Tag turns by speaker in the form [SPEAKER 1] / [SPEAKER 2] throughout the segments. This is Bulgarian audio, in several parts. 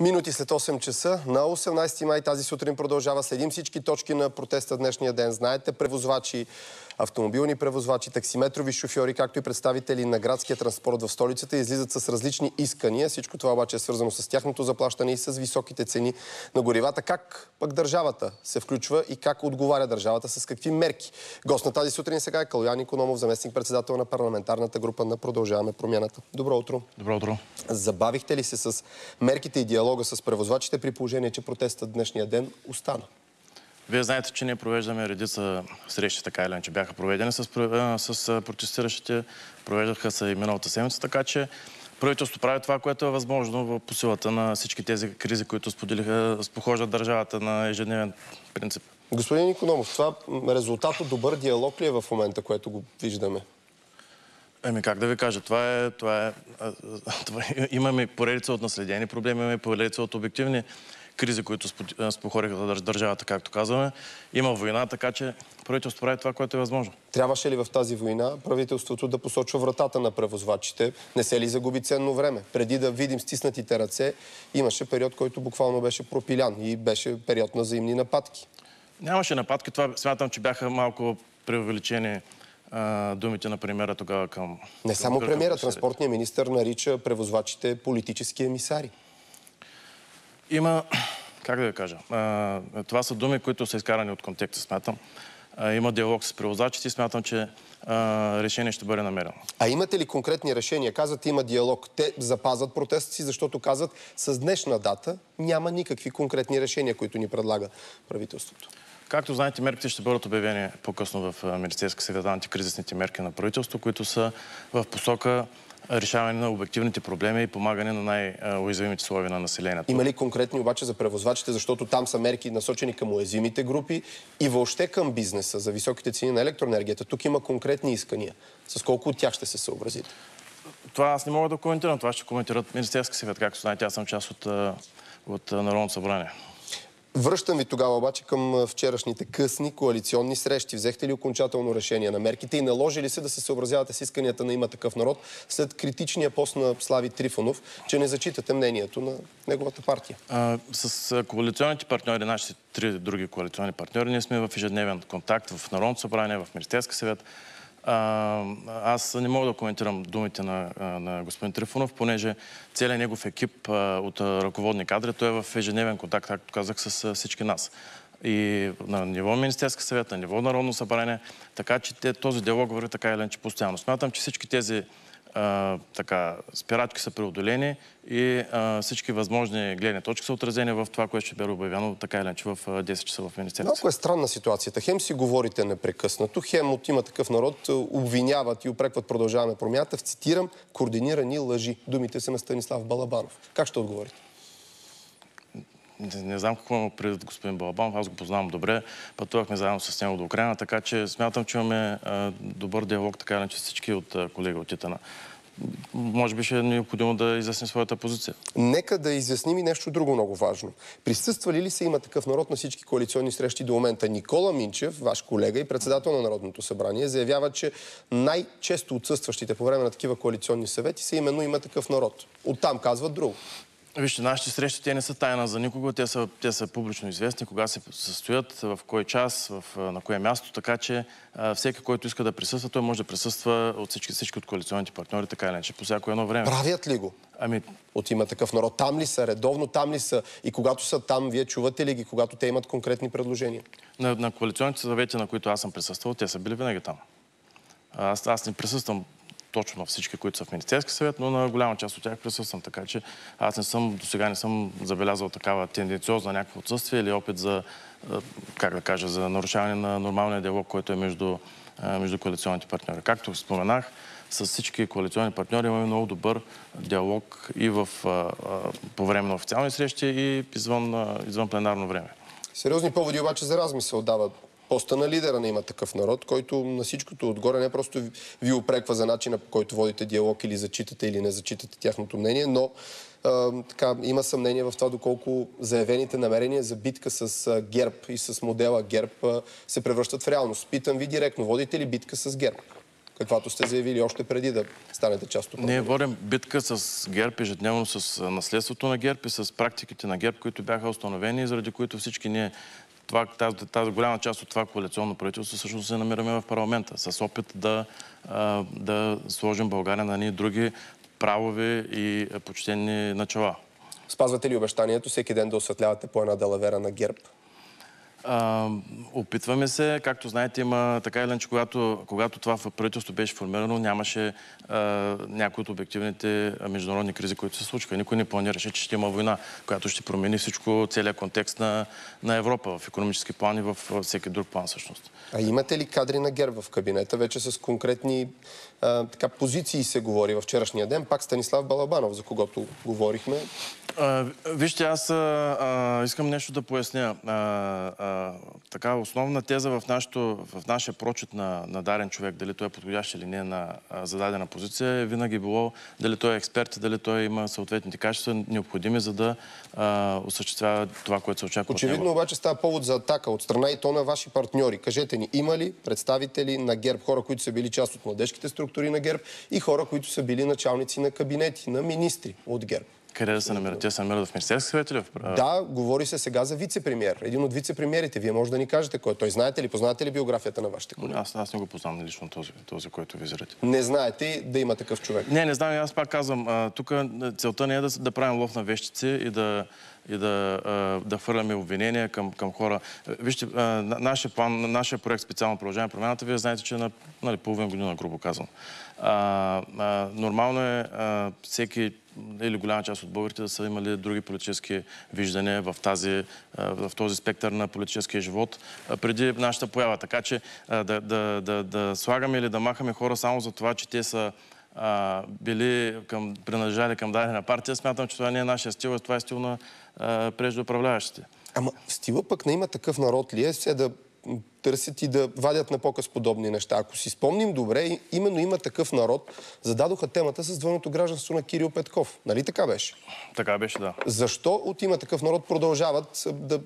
[SPEAKER 1] Минути след 8 часа на 18 май тази сутрин продължава. Следим всички точки на протеста днешния ден. Знаете, превозвачи, автомобилни превозвачи, таксиметрови шофьори, както и представители на градския транспорт в столицата излизат с различни искания. Всичко това обаче е свързано с тяхното заплащане и с високите цени на горивата. Как пък държавата се включва и как отговаря държавата, с какви мерки? Гост на тази сутрин сега е Калуян Икономов, заместник председател на парламентарната група на Продължаваме промяната. Добро утро.
[SPEAKER 2] Добро утро.
[SPEAKER 1] Забавихте ли се с мерките и диалога с превозвачите при положение, че протестът днешния ден остана?
[SPEAKER 2] Вие знаете, че ние провеждаме редица срещи, така или иначе бяха проведени с, с протестиращите, провеждаха се и миналата седмица, така че правителството прави това, което е възможно по силата на всички тези кризи, които споделиха, спохождат държавата на ежедневен принцип.
[SPEAKER 1] Господин Икономов, това резултат от добър диалог ли е в момента, което го виждаме?
[SPEAKER 2] Еми, как да ви кажа, това е, това е, това е имаме поредица от наследени проблеми, имаме поредица от обективни кризи, които спохориха държавата, както казваме. Има война, така че правителството прави това, което е възможно.
[SPEAKER 1] Трябваше ли в тази война правителството да посочва вратата на превозвачите? Не се ли загуби ценно време? Преди да видим стиснатите ръце, имаше период, който буквално беше пропилян и беше период на взаимни нападки.
[SPEAKER 2] Нямаше нападки. Това смятам, че бяха малко преувеличени думите на премиера тогава към...
[SPEAKER 1] Не само премиера, транспортният министр нарича превозвачите политически емисари.
[SPEAKER 2] Има, как да ви кажа, това са думи, които са изкарани от контекста, смятам. Има диалог с превозачите и смятам, че решение ще бъде намерено.
[SPEAKER 1] А имате ли конкретни решения? Казват, има диалог. Те запазват протеста си, защото казват, с днешна дата няма никакви конкретни решения, които ни предлага правителството.
[SPEAKER 2] Както знаете, мерките ще бъдат обявени по-късно в Министерска съвет антикризисните мерки на правителство, които са в посока решаване на обективните проблеми и помагане на най-уязвимите слови на населението.
[SPEAKER 1] Има ли конкретни обаче за превозвачите, защото там са мерки насочени към уязвимите групи и въобще към бизнеса за високите цени на електроенергията? Тук има конкретни искания. С колко от тях ще се съобразите?
[SPEAKER 2] Това аз не мога да коментирам. Това ще коментират Министерски съвет. Както знаете, аз съм част от, от Народното събрание.
[SPEAKER 1] Връщам ви тогава обаче към вчерашните късни коалиционни срещи. Взехте ли окончателно решение на мерките и наложи ли се да се съобразявате с исканията на има такъв народ след критичния пост на Слави Трифонов, че не зачитате мнението на неговата партия?
[SPEAKER 2] А, с коалиционните партньори, нашите три други коалиционни партньори, ние сме в ежедневен контакт в Народното събрание, в Министерски съвет. Аз не мога да коментирам думите на, на господин Трифонов, понеже целият негов екип от ръководни кадри, той е в ежедневен контакт, както казах, с всички нас. И на ниво Министерска съвет, на ниво Народно събрание, така че този диалог върви така или иначе постоянно. Смятам, че всички тези така, спирачки са преодолени и а, всички възможни гледни точки са отразени в това, което ще бъде обявено така или иначе в 10 часа в Министерството.
[SPEAKER 1] Много е странна ситуацията. Хем си говорите непрекъснато, хем от има такъв народ обвиняват и упрекват продължаваме промяната в, цитирам, координирани лъжи. Думите са на Станислав Балабанов. Как ще отговорите?
[SPEAKER 2] Не, не знам какво му предвид господин Балабанов, аз го познавам добре. Пътувахме заедно с него до Украина, така че смятам, че имаме а, добър диалог, така иначе всички от колеги от Титана. Може би ще е необходимо да изясни своята позиция.
[SPEAKER 1] Нека да изясним и нещо друго много важно. Присъствали ли се има такъв народ на всички коалиционни срещи до момента? Никола Минчев, ваш колега и председател на Народното събрание, заявява, че най-често отсъстващите по време на такива коалиционни съвети са именно има такъв народ. Оттам казват друго.
[SPEAKER 2] Вижте, нашите срещи, те не са тайна за никого, те са, те са публично известни, кога се състоят, в кой час, в, на кое място, така че а, всеки, който иска да присъства, той може да присъства от всички, всички от коалиционните партньори, така или иначе, по всяко едно време.
[SPEAKER 1] Правят ли го?
[SPEAKER 2] Ами...
[SPEAKER 1] От има такъв народ. Там ли са? Редовно там ли са? И когато са там, вие чувате ли ги, когато те имат конкретни предложения?
[SPEAKER 2] На, на коалиционните съвети, на които аз съм присъствал, те са били винаги там. Аз, аз не присъствам точно на всички, които са в Министерски съвет, но на голяма част от тях присъствам. Така че аз не съм, до сега не съм забелязал такава тенденциозна някакво отсъствие или опит за, как да кажа, за нарушаване на нормалния диалог, който е между, между коалиционните партньори. Както споменах, с всички коалиционни партньори имаме много добър диалог и в, по време на официални срещи и извън, извън пленарно време.
[SPEAKER 1] Сериозни поводи обаче за размисъл дават поста на лидера на има такъв народ, който на всичкото отгоре не просто ви опреква за начина по който водите диалог или зачитате или не зачитате тяхното мнение, но а, така, има съмнение в това доколко заявените намерения за битка с а, ГЕРБ и с модела ГЕРБ а, се превръщат в реалност. Питам ви директно, водите ли битка с ГЕРБ? каквато сте заявили още преди да станете част от
[SPEAKER 2] Ние водим битка с ГЕРБ ежедневно, с наследството на ГЕРБ и с практиките на ГЕРБ, които бяха установени, заради които всички ние това, тази, тази голяма част от това коалиционно правителство всъщност се намираме в парламента с опит да, да сложим България на ни други правови и почтенни начала.
[SPEAKER 1] Спазвате ли обещанието всеки ден да осветлявате по една далавера на ГЕРБ?
[SPEAKER 2] Опитваме се. Както знаете, има така или иначе, когато, когато това правителство беше формирано, нямаше някои от обективните международни кризи, които се случиха. Никой не планираше, че ще има война, която ще промени всичко, целият контекст на, на Европа в економически план и в всеки друг план всъщност.
[SPEAKER 1] А имате ли кадри на ГЕРБ в кабинета? Вече с конкретни а, така, позиции се говори във вчерашния ден. Пак Станислав Балабанов, за когото говорихме.
[SPEAKER 2] А, вижте, аз а, искам нещо да поясня. Така, основна теза в, нашото, в нашия прочит на, на дарен човек, дали той е подходящ или не на зададена позиция, е винаги било дали той е експерт дали той има съответните качества необходими, за да осъществява това, което се очаква
[SPEAKER 1] Очевидно обаче става повод за атака от страна и то на ваши партньори. Кажете ни, има ли представители на ГЕРБ, хора, които са били част от младежките структури на ГЕРБ и хора, които са били началници на кабинети, на министри от ГЕРБ?
[SPEAKER 2] Къде да се намират? Те се намират в Министерски съвет или в...
[SPEAKER 1] Да, говори се сега за вице-премьер. Един от вице-премьерите. Вие може да ни кажете кой е. Той знаете ли, познавате ли биографията на вашите колеги?
[SPEAKER 2] Аз, аз не го познавам лично този, този, който визирате.
[SPEAKER 1] Не знаете да има такъв човек.
[SPEAKER 2] Не, не знам, аз пак казвам, тук целта не е да, да правим лов на вещици и да, и да, да хвърляме обвинения към, към хора. Вижте, нашия план, нашия проект специално продължаване промената, вие знаете, че е на нали, половин година, грубо казвам. А, а, нормално е а, всеки или голяма част от българите да са имали други политически виждания в, тази, в този спектър на политическия живот преди нашата поява. Така че да, да, да, да слагаме или да махаме хора само за това, че те са а, били към, принадлежали към дадена партия, смятам, че това не е нашия стил, това е стил на преждеуправляващите.
[SPEAKER 1] Ама стила пък на има такъв народ ли е се да търсят и да вадят на показ подобни неща. Ако си спомним добре, именно има такъв народ, зададоха темата с двойното гражданство на Кирил Петков. Нали така беше?
[SPEAKER 2] Така беше, да.
[SPEAKER 1] Защо от има такъв народ продължават да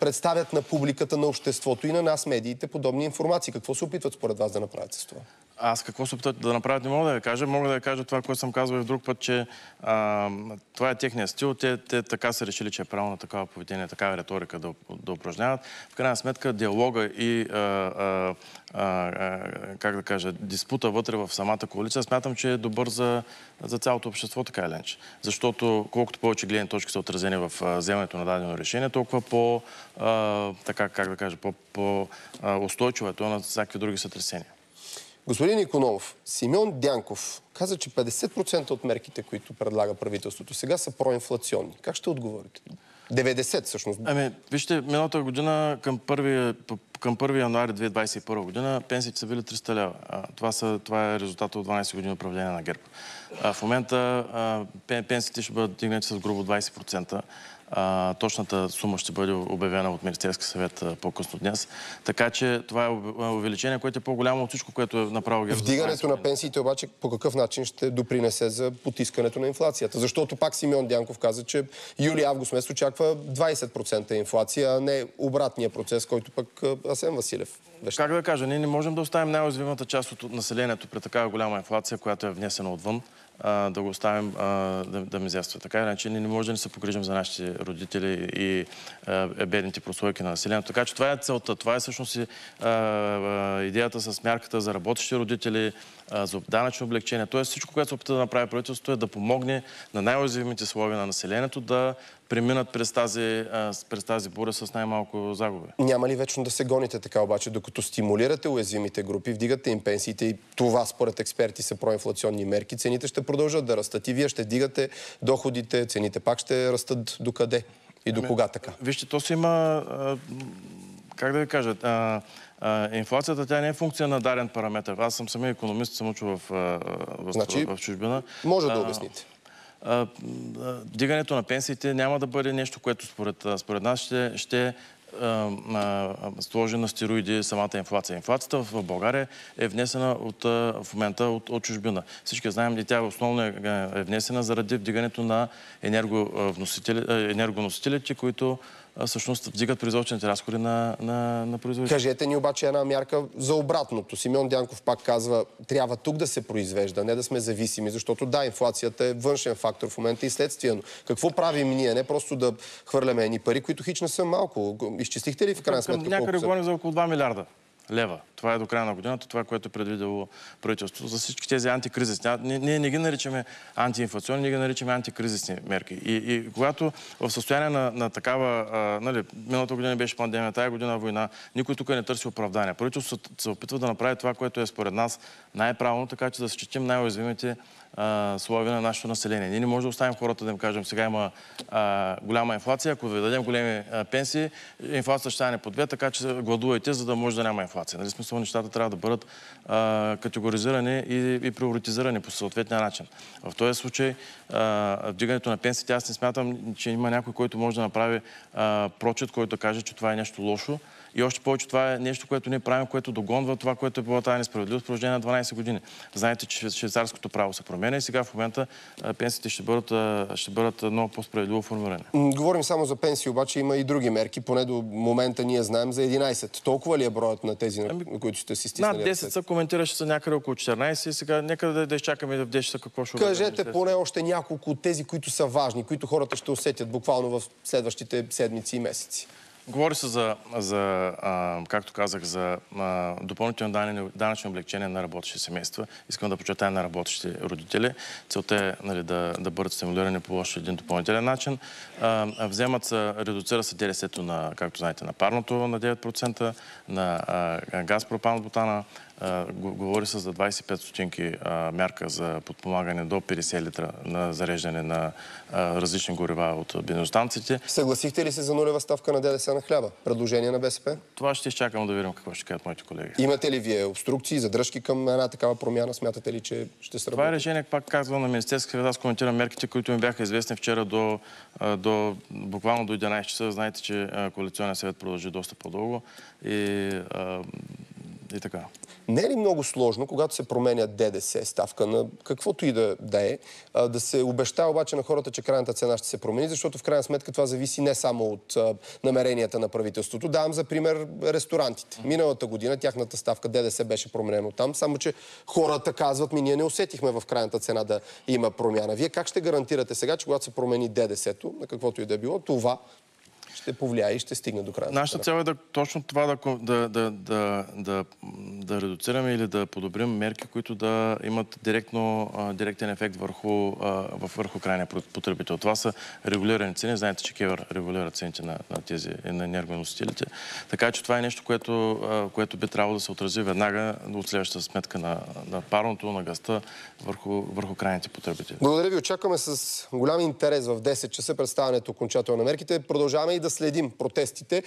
[SPEAKER 1] представят на публиката, на обществото и на нас, медиите, подобни информации? Какво се опитват според вас да направят с това?
[SPEAKER 2] Аз какво се опитват да направят, не мога да я кажа. Мога да я кажа това, което съм казвал и в друг път, че а, това е техния стил. Те, те така са решили, че е правилно такава поведение, такава риторика да, да упражняват. В крайна сметка диалога и а, а, как да кажа, диспута вътре в самата коалиция, смятам, че е добър за, за цялото общество, така или иначе. Защото колкото повече гледни точки са отразени в вземането на дадено решение, толкова по, а, така, как да кажа, по-устойчиво по, е то на всякакви други сътресения.
[SPEAKER 1] Господин Икономов, Симеон Дянков каза, че 50% от мерките, които предлага правителството сега, са проинфлационни. Как ще отговорите? 90 всъщност.
[SPEAKER 2] Ами, вижте, миналата година към 1, към 1 януари 2021 година пенсиите са били 300 лева. Това, са, това е резултат от 12 години управление на ГЕРБ. В момента пенсиите ще бъдат дигнати с грубо 20%. А, точната сума ще бъде обявена от Министерски съвет по-късно днес. Така че това е увеличение, което е по-голямо от всичко, което е направо ГЕРБ.
[SPEAKER 1] Вдигането на пенсиите обаче по какъв начин ще допринесе за потискането на инфлацията? Защото пак Симеон Дянков каза, че юли-август месец очаква 20% инфлация, а не обратния процес, който пък Асен Василев
[SPEAKER 2] Веща. Как да кажа, ние не можем да оставим най-уязвимата част от населението при такава голяма инфлация, която е внесена отвън а, да го оставим а, да, да мизерства. Така иначе ние не можем да се погрижим за нашите родители и а, бедните прослойки на населението. Така че това е целта. Това е всъщност и, идеята с мярката за работещи родители, за данъчно облегчение. Тоест всичко, което се опита да направи правителството е да помогне на най-уязвимите слои на населението да преминат през тази, през тази буря с най-малко загуби.
[SPEAKER 1] Няма ли вечно да се гоните така обаче, докато стимулирате уязвимите групи, вдигате им пенсиите и това според експерти са проинфлационни мерки, цените ще продължат да растат и вие ще дигате доходите, цените пак ще растат до къде и до ами, кога така?
[SPEAKER 2] Вижте, то си има, как да ви кажа, инфлацията тя не е функция на дарен параметр. Аз съм самия економист, съм учил в, в, значи, в чужбина.
[SPEAKER 1] Може да обясните
[SPEAKER 2] дигането на пенсиите няма да бъде нещо, което според, според нас ще, ще сложи на стероиди самата инфлация. Инфлацията в България е внесена от, в момента от, от чужбина. Всички знаем, и тя основно е, е внесена заради вдигането на енергоносителите, които всъщност вдигат производствените разходи на, на, на производителите.
[SPEAKER 1] Кажете ни обаче една мярка за обратното. Симеон Дянков пак казва, трябва тук да се произвежда, не да сме зависими, защото да, инфлацията е външен фактор в момента и следствие. Но какво правим ние? Не просто да хвърляме едни пари, които хич не са малко. Изчислихте ли в крайна сметка
[SPEAKER 2] някъде говорим за около 2 милиарда лева. Това е до края на годината, това, което е предвидело правителството за всички тези антикризисни. Ние, не ги наричаме антиинфлационни, ние ги наричаме антикризисни мерки. И, и когато в състояние на, на такава, а, нали, миналата година беше пандемия, тая година война, никой тук не търси оправдание. Правителството се опитва да направи това, което е според нас най-правилно, така че да защитим най-уязвимите а, слови на нашето население. Ние не можем да оставим хората да им кажем, сега има а, голяма инфлация, ако ви дадем големи а, пенсии, инфлацията ще стане по две, така че гладувайте, за да може да няма инфлация. Нали смисъл, нещата трябва да бъдат а, категоризирани и, и приоритизирани по съответния начин. В този случай, а, вдигането на пенсиите, аз не смятам, че има някой, който може да направи а, прочет, който каже, че това е нещо лошо. И още повече това е нещо, което ние правим, което догонва това, което е било тази несправедливост в продължение на 12 години. Знаете, че швейцарското право се променя и сега в момента пенсиите ще бъдат, ще бъдат много по-справедливо формирани.
[SPEAKER 1] Говорим само за пенсии, обаче има и други мерки. Поне до момента ние знаем за 11. Толкова ли е броят на тези, на на които сте си стиснали?
[SPEAKER 2] Над 10
[SPEAKER 1] ръцете?
[SPEAKER 2] са коментиращи са някъде около 14 и сега нека да, да изчакаме да в 10 са какво ще
[SPEAKER 1] Кажете
[SPEAKER 2] Министерството.
[SPEAKER 1] поне още няколко от тези, които са важни, които хората ще усетят буквално в следващите седмици и месеци.
[SPEAKER 2] Говори се за, за а, както казах, за а, допълнително данъчни, данъчни облегчения на работещи семейства. Искам да почетая на работещи родители. Целта е нали, да, да бъдат стимулирани по още един допълнителен начин. А, вземат се, редуцира се ДДС-то на, както знаете, на парното на 9%, на газ пропан бутана, Говори се за 25 стотинки мярка за подпомагане до 50 литра на зареждане на различни горива от бензиностанциите.
[SPEAKER 1] Съгласихте ли се за нулева ставка на ДДС на хляба? Предложение на БСП?
[SPEAKER 2] Това ще изчакам да видим какво ще кажат моите колеги.
[SPEAKER 1] Имате ли вие обструкции, задръжки към една такава промяна? Смятате ли, че ще се
[SPEAKER 2] Това е решение, пак казвам, на Министерския съвет. Аз коментирам мерките, които ми бяха известни вчера до, до буквално до 11 часа. Знаете, че коалиционният съвет продължи доста по-дълго. И, а, и така.
[SPEAKER 1] Не е ли много сложно, когато се променя ДДС, ставка на каквото и да, да е, да се обещава обаче на хората, че крайната цена ще се промени, защото в крайна сметка това зависи не само от намеренията на правителството. Давам за пример ресторантите. Миналата година тяхната ставка ДДС беше променено там, само че хората казват ми, ние не усетихме в крайната цена да има промяна. Вие как ще гарантирате сега, че когато се промени ДДС-то, на каквото и да е било, това ще повлияе и ще стигне до крайната
[SPEAKER 2] Нашата цел е да, точно това да, да, да, да, да, да редуцираме или да подобрим мерки, които да имат директно, а, директен ефект върху, а, върху крайния потребител. Това са регулирани цени. Знаете, че Кевър регулира цените на, на тези на енергоносителите. Така че това е нещо, което, а, което би трябвало да се отрази веднага от следващата сметка на, на парното, на гъста върху, върху крайните потребители.
[SPEAKER 1] Благодаря ви. Очакваме с голям интерес в 10 часа представянето окончателно на мерките. Продължаваме и следим протестите.